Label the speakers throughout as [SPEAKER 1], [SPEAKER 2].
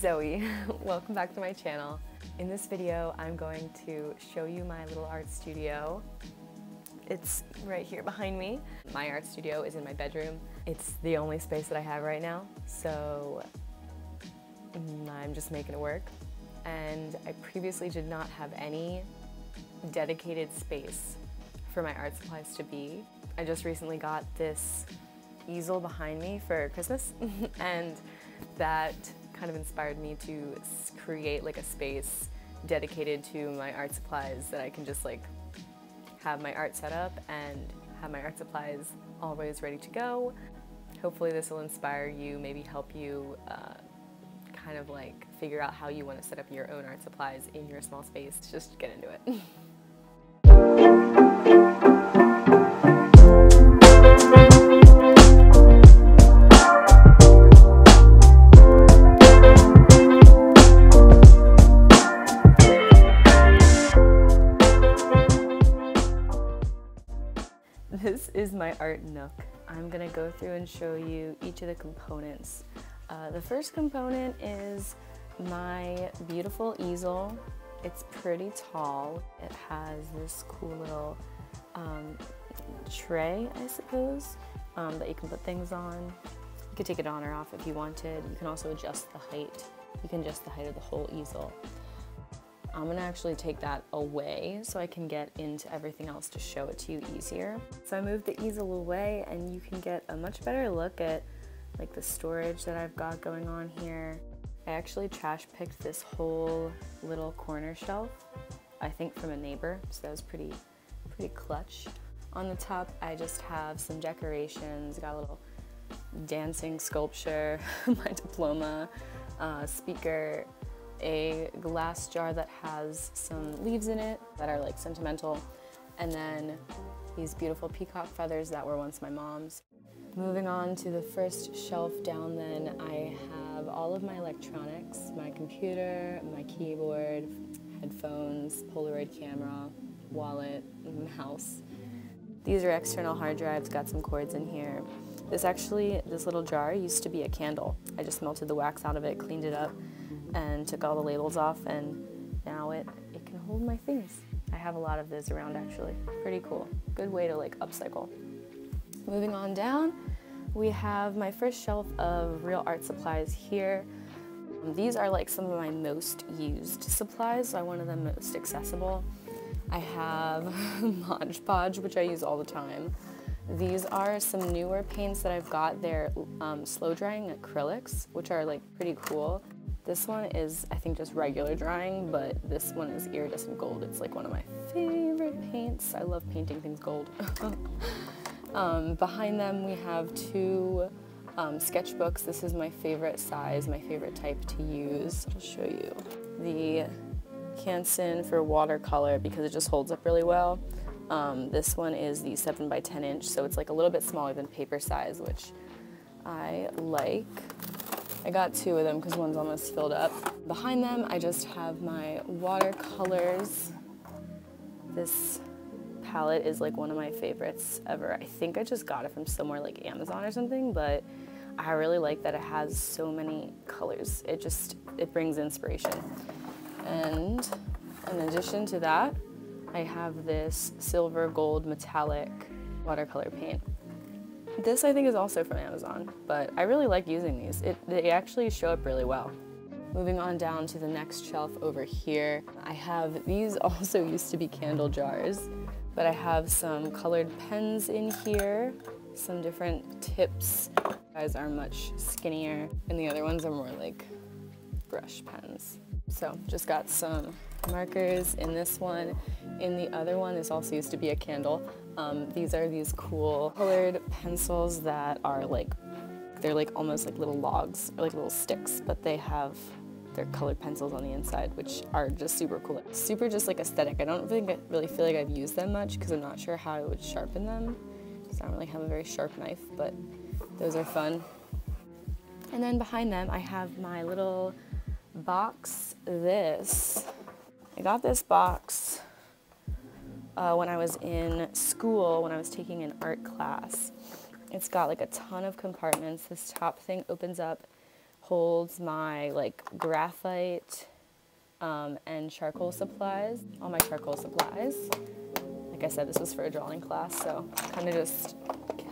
[SPEAKER 1] Zoe. Welcome back to my channel. In this video, I'm going to show you my little art studio. It's right here behind me. My art studio is in my bedroom. It's the only space that I have right now, so mm, I'm just making it work. And I previously did not have any dedicated space for my art supplies to be. I just recently got this easel behind me for Christmas and that kind of inspired me to create like a space dedicated to my art supplies that I can just like have my art set up and have my art supplies always ready to go. Hopefully this will inspire you, maybe help you uh, kind of like figure out how you want to set up your own art supplies in your small space. Just get into it. art nook. I'm gonna go through and show you each of the components. Uh, the first component is my beautiful easel. It's pretty tall. It has this cool little um, tray, I suppose, um, that you can put things on. You could take it on or off if you wanted. You can also adjust the height. You can adjust the height of the whole easel. I'm gonna actually take that away so I can get into everything else to show it to you easier. So I moved the easel away and you can get a much better look at like the storage that I've got going on here. I actually trash picked this whole little corner shelf, I think from a neighbor, so that was pretty, pretty clutch. On the top, I just have some decorations, got a little dancing sculpture, my diploma, uh, speaker, a glass jar that has some leaves in it that are like sentimental, and then these beautiful peacock feathers that were once my mom's. Moving on to the first shelf down then, I have all of my electronics, my computer, my keyboard, headphones, Polaroid camera, wallet, mouse. These are external hard drives, got some cords in here. This actually, this little jar used to be a candle. I just melted the wax out of it, cleaned it up, and took all the labels off and now it, it can hold my things. I have a lot of this around actually. Pretty cool. Good way to like upcycle. Moving on down, we have my first shelf of real art supplies here. These are like some of my most used supplies, so I wanted them most accessible. I have Mod Podge, which I use all the time. These are some newer paints that I've got. They're um, slow drying acrylics, which are like pretty cool. This one is, I think, just regular drying, but this one is iridescent gold. It's like one of my favorite paints. I love painting things gold. um, behind them, we have two um, sketchbooks. This is my favorite size, my favorite type to use. I'll show you. The Canson for watercolor because it just holds up really well. Um, this one is the 7 by 10 inch, so it's like a little bit smaller than paper size, which I like. I got two of them because one's almost filled up. Behind them, I just have my watercolors. This palette is like one of my favorites ever. I think I just got it from somewhere like Amazon or something, but I really like that it has so many colors. It just, it brings inspiration. And in addition to that, I have this silver gold metallic watercolor paint. This I think is also from Amazon, but I really like using these. It, they actually show up really well. Moving on down to the next shelf over here, I have, these also used to be candle jars, but I have some colored pens in here, some different tips. Guys are much skinnier, and the other ones are more like brush pens. So just got some markers in this one. In the other one, this also used to be a candle. Um, these are these cool colored pencils that are like, they're like almost like little logs, or like little sticks, but they have their colored pencils on the inside, which are just super cool. Super just like aesthetic. I don't think I really feel like I've used them much because I'm not sure how I would sharpen them I don't really have a very sharp knife, but those are fun. And then behind them, I have my little box this. I got this box uh, when I was in school, when I was taking an art class. It's got like a ton of compartments. This top thing opens up, holds my like graphite um, and charcoal supplies, all my charcoal supplies. Like I said, this was for a drawing class, so kind of just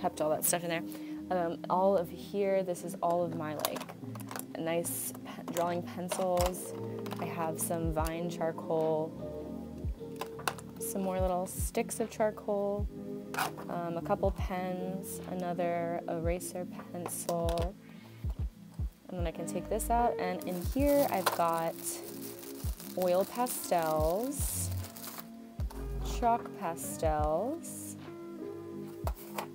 [SPEAKER 1] kept all that stuff in there. Um, all of here, this is all of my like nice pe drawing pencils. I have some vine charcoal, some more little sticks of charcoal, um, a couple pens, another eraser pencil, and then I can take this out. And in here I've got oil pastels, chalk pastels,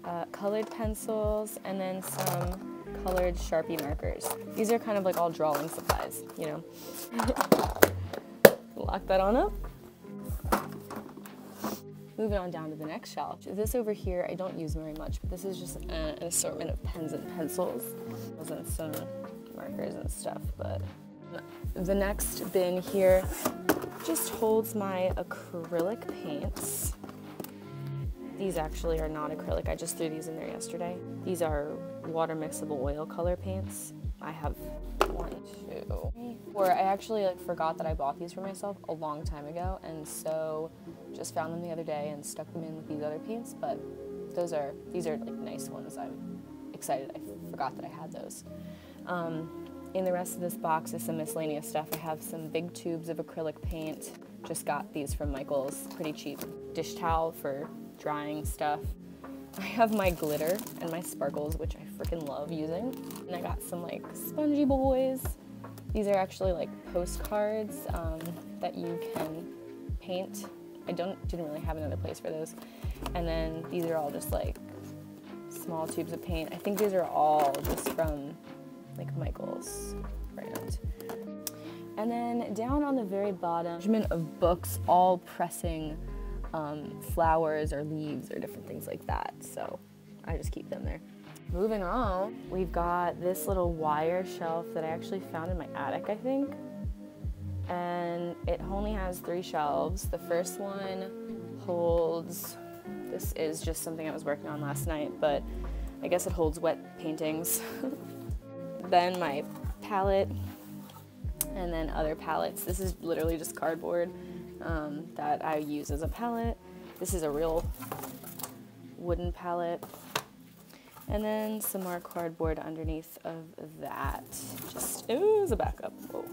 [SPEAKER 1] uh, colored pencils, and then some colored Sharpie markers. These are kind of like all drawing supplies, you know. Lock that on up. Moving on down to the next shelf. This over here I don't use very much, but this is just an assortment of pens and pencils and some markers and stuff, but the next bin here just holds my acrylic paints. These actually are not acrylic, I just threw these in there yesterday. These are water mixable oil color paints. I have one, two, Where I actually like forgot that I bought these for myself a long time ago and so just found them the other day and stuck them in with these other paints, but those are, these are like nice ones. I'm excited I forgot that I had those. Um, in the rest of this box is some miscellaneous stuff. I have some big tubes of acrylic paint. Just got these from Michael's, pretty cheap. Dish towel for drying stuff. I have my glitter and my sparkles, which I freaking love using. And I got some like spongy boys. These are actually like postcards um, that you can paint. I don't didn't really have another place for those. And then these are all just like small tubes of paint. I think these are all just from like Michael's brand. And then down on the very bottom, of books all pressing um, flowers or leaves or different things like that. So I just keep them there. Moving on, we've got this little wire shelf that I actually found in my attic, I think. And it only has three shelves. The first one holds, this is just something I was working on last night, but I guess it holds wet paintings. then my palette, and then other palettes. This is literally just cardboard um, that I use as a palette. This is a real wooden palette. And then some more cardboard underneath of that. Just as a backup. Whoa.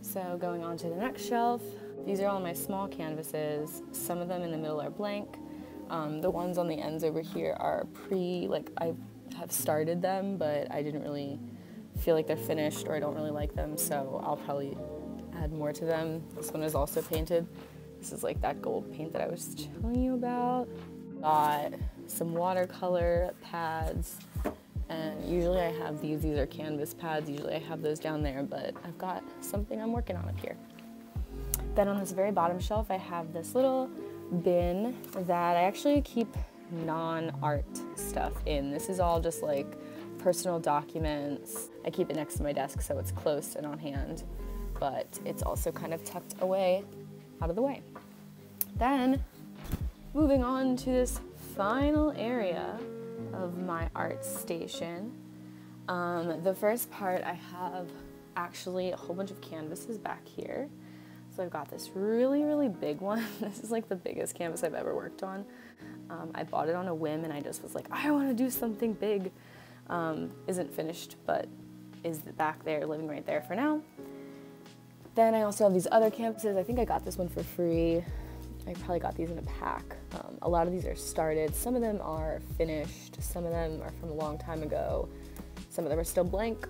[SPEAKER 1] So going on to the next shelf, these are all my small canvases. Some of them in the middle are blank. Um, the ones on the ends over here are pre, like I have started them, but I didn't really feel like they're finished or I don't really like them, so I'll probably add more to them. This one is also painted. This is like that gold paint that I was telling you about. Got some watercolor pads, and usually I have these. These are canvas pads. Usually I have those down there, but I've got something I'm working on up here. Then on this very bottom shelf, I have this little bin that I actually keep non-art stuff in. This is all just like personal documents. I keep it next to my desk so it's close and on hand, but it's also kind of tucked away out of the way. Then, moving on to this final area of my art station. Um, the first part I have actually a whole bunch of canvases back here. So I've got this really, really big one. this is like the biggest canvas I've ever worked on. Um, I bought it on a whim and I just was like, I want to do something big. Um, isn't finished, but is back there, living right there for now. Then I also have these other canvases. I think I got this one for free. I probably got these in a pack. Um, a lot of these are started. Some of them are finished. Some of them are from a long time ago. Some of them are still blank.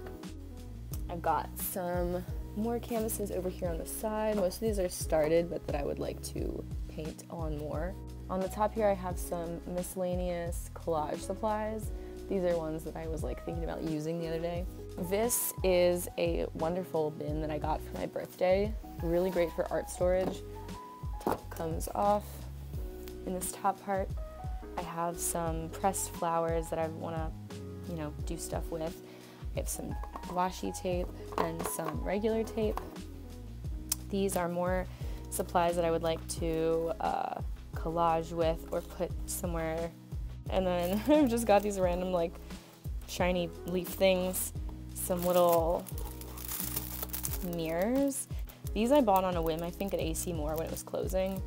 [SPEAKER 1] I've got some more canvases over here on the side. Most of these are started, but that I would like to paint on more. On the top here I have some miscellaneous collage supplies. These are ones that I was like thinking about using the other day. This is a wonderful bin that I got for my birthday. Really great for art storage. Top comes off. In this top part, I have some pressed flowers that I want to, you know, do stuff with. I have some washi tape and some regular tape. These are more supplies that I would like to uh, collage with or put somewhere. And then I've just got these random like shiny leaf things. Some little mirrors. These I bought on a whim, I think at AC Moore when it was closing.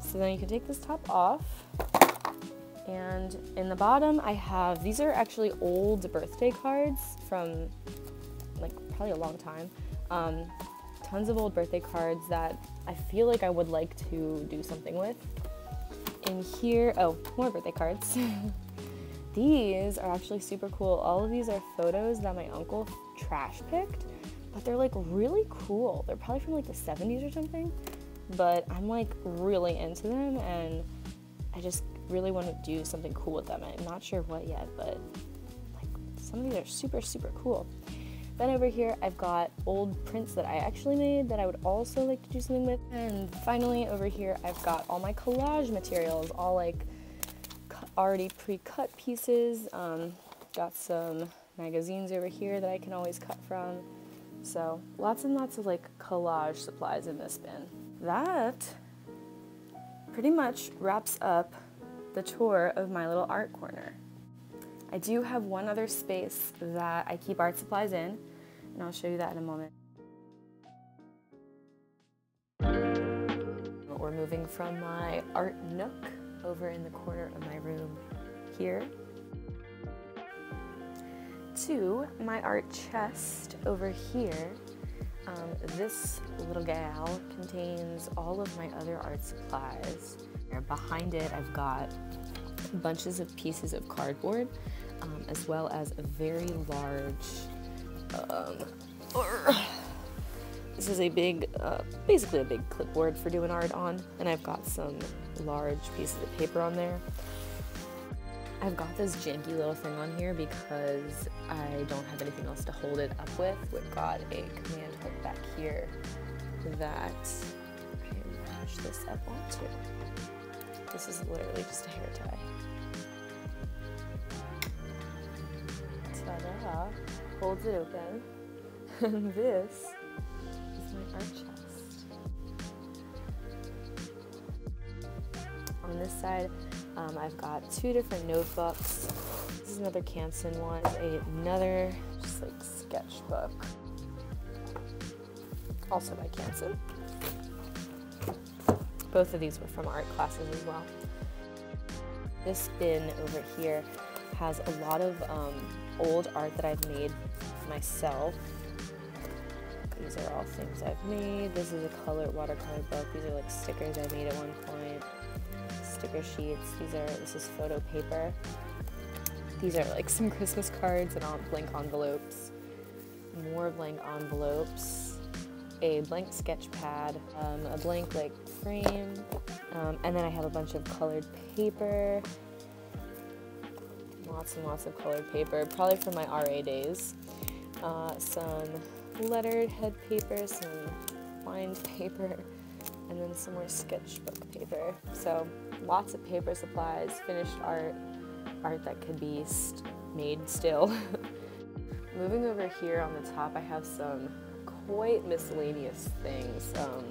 [SPEAKER 1] So then you can take this top off. And in the bottom I have, these are actually old birthday cards from like probably a long time. Um, tons of old birthday cards that I feel like I would like to do something with. In here, oh, more birthday cards. these are actually super cool. All of these are photos that my uncle trash picked, but they're like really cool. They're probably from like the 70s or something, but I'm like really into them and I just really want to do something cool with them. I'm not sure what yet, but like some of these are super, super cool. Then over here, I've got old prints that I actually made that I would also like to do something with. And finally, over here, I've got all my collage materials, all like already pre-cut pieces. Um, got some magazines over here that I can always cut from. So lots and lots of like collage supplies in this bin. That pretty much wraps up the tour of my little art corner. I do have one other space that I keep art supplies in, and I'll show you that in a moment. We're moving from my art nook over in the corner of my room here to my art chest over here. Um, this little gal contains all of my other art supplies. Behind it, I've got bunches of pieces of cardboard, um, as well as a very large um, this is a big, uh, basically a big clipboard for doing art on, and I've got some large pieces of paper on there. I've got this janky little thing on here because I don't have anything else to hold it up with. We've got a command hook back here that I attach this up onto. This is literally just a hair tie. Ta-da! Holds it open. this this side, um, I've got two different notebooks. This is another Canson one, another just like sketchbook, also by Canson. Both of these were from art classes as well. This bin over here has a lot of um, old art that I've made myself. These are all things I've made. This is a color watercolor book. These are like stickers I made at one point. Sticker sheets. These are, this is photo paper. These are like some Christmas cards and blank envelopes. More blank envelopes. A blank sketch pad. Um, a blank like frame. Um, and then I have a bunch of colored paper. Lots and lots of colored paper, probably from my RA days. Uh, some lettered head paper, some lined paper, and then some more sketchbook paper. So lots of paper supplies, finished art, art that could be st made still. Moving over here on the top, I have some quite miscellaneous things. Um,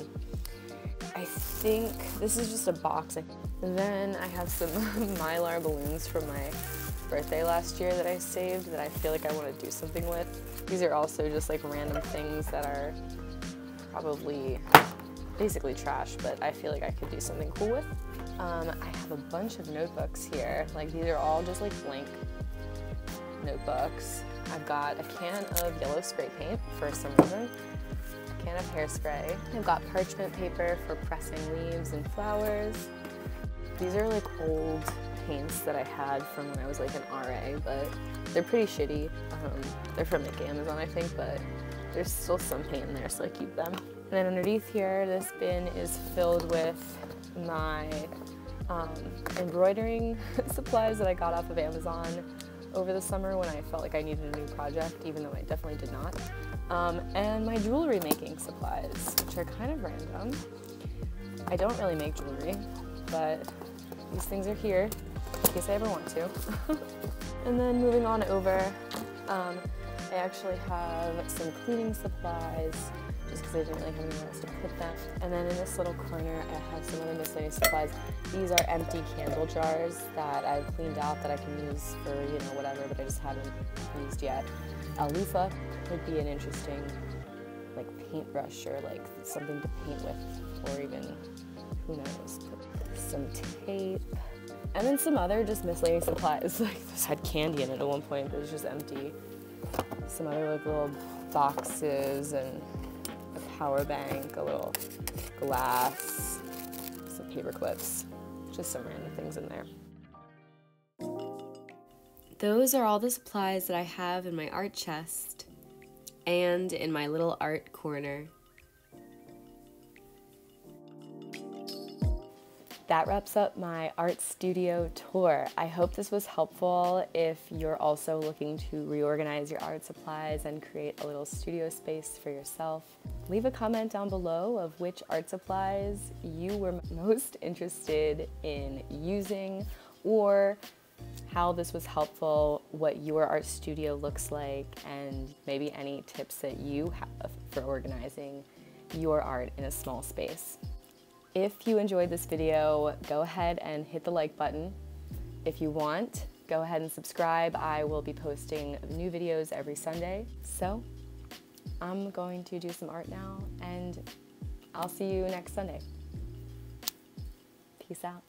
[SPEAKER 1] I think this is just a box. Then I have some mylar balloons from my birthday last year that I saved that I feel like I want to do something with. These are also just like random things that are probably basically trash, but I feel like I could do something cool with. Um, I have a bunch of notebooks here. Like these are all just like blank notebooks. I've got a can of yellow spray paint for some reason, a can of hairspray. I've got parchment paper for pressing leaves and flowers. These are like old paints that I had from when I was like an RA, but they're pretty shitty. Um, they're from like Amazon, I think, but there's still some paint in there, so I keep them. And then underneath here, this bin is filled with my um, embroidering supplies that I got off of Amazon over the summer when I felt like I needed a new project, even though I definitely did not. Um, and my jewelry making supplies, which are kind of random. I don't really make jewelry, but these things are here in case I ever want to. and then moving on over, um, I actually have some cleaning supplies just because I didn't really have anywhere else to put them. And then in this little corner, I have some other miscellaneous supplies. These are empty candle jars that I've cleaned out that I can use for, you know, whatever, but I just haven't used yet. a loofah would be an interesting like paintbrush or like something to paint with or even who knows some tape and then some other just miscellaneous supplies like this had candy in it at one point but it was just empty some other like little boxes and power bank a little glass some paper clips just some random things in there
[SPEAKER 2] those are all the supplies that I have in my art chest and in my little art corner.
[SPEAKER 1] That wraps up my art studio tour. I hope this was helpful if you're also looking to reorganize your art supplies and create a little studio space for yourself. Leave a comment down below of which art supplies you were most interested in using or how this was helpful, what your art studio looks like, and maybe any tips that you have for organizing your art in a small space. If you enjoyed this video, go ahead and hit the like button. If you want, go ahead and subscribe. I will be posting new videos every Sunday. So I'm going to do some art now and I'll see you next Sunday. Peace out.